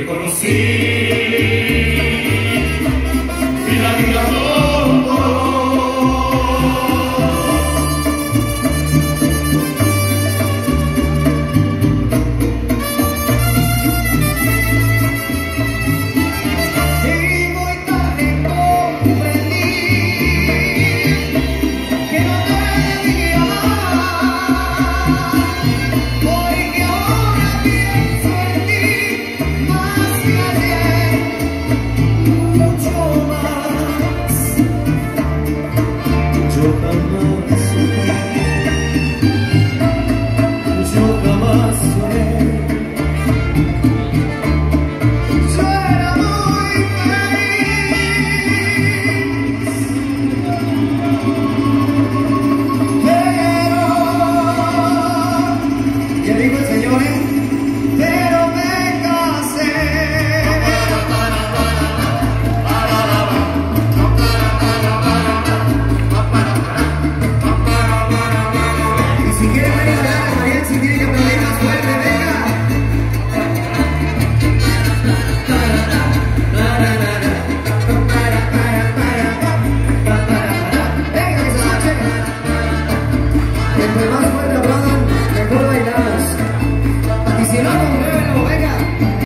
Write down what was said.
te conocí. Además,